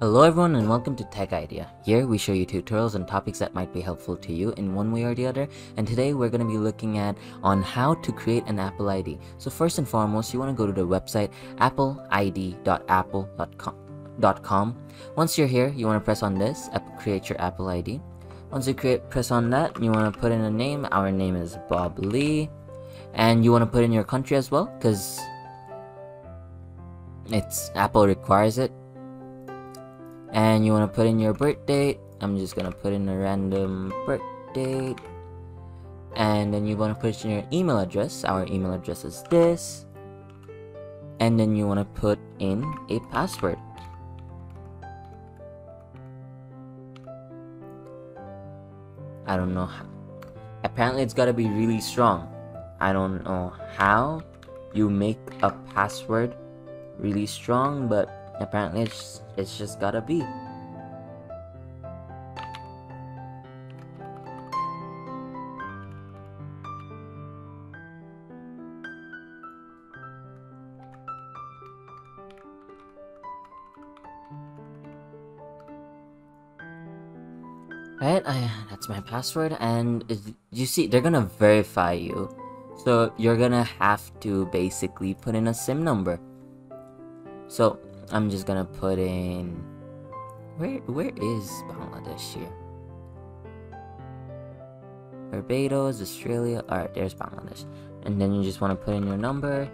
Hello everyone and welcome to Tech Idea. Here we show you tutorials on topics that might be helpful to you in one way or the other and today we're going to be looking at on how to create an Apple ID. So first and foremost you want to go to the website appleid.apple.com. Once you're here you want to press on this, create your Apple ID. Once you create press on that you want to put in a name, our name is Bob Lee and you want to put in your country as well because it's Apple requires it and you want to put in your birth date? I'm just gonna put in a random birth date. And then you want to put in your email address. Our email address is this. And then you want to put in a password. I don't know how. apparently it's gotta be really strong. I don't know how you make a password really strong but Apparently it's, it's just gotta be. Right, I, that's my password, and you see, they're gonna verify you. So you're gonna have to basically put in a SIM number. So I'm just gonna put in where where is Bangladesh here? Barbados, Australia. Alright, there's Bangladesh. And then you just want to put in your number.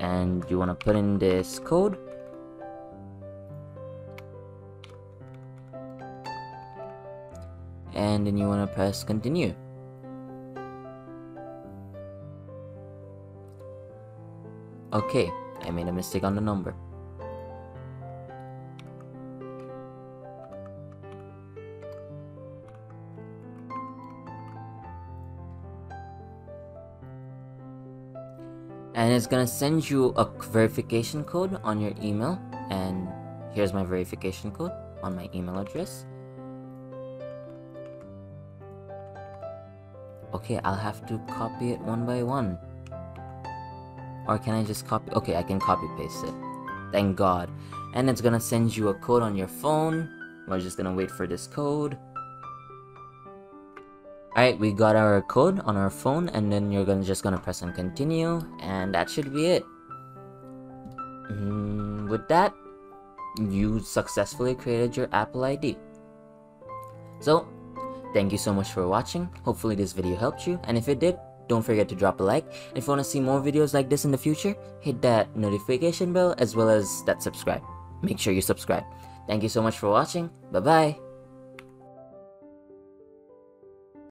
And you want to put in this code. And then you want to press continue. Okay, I made a mistake on the number. And it's gonna send you a verification code on your email. And here's my verification code on my email address. Okay, I'll have to copy it one by one. Or can I just copy? Okay, I can copy paste it. Thank God. And it's gonna send you a code on your phone. We're just gonna wait for this code. Alright, we got our code on our phone and then you're gonna just gonna press on continue and that should be it. Mm, with that, you successfully created your Apple ID. So, thank you so much for watching. Hopefully this video helped you and if it did, don't forget to drop a like. If you want to see more videos like this in the future, hit that notification bell as well as that subscribe. Make sure you subscribe. Thank you so much for watching. Bye bye.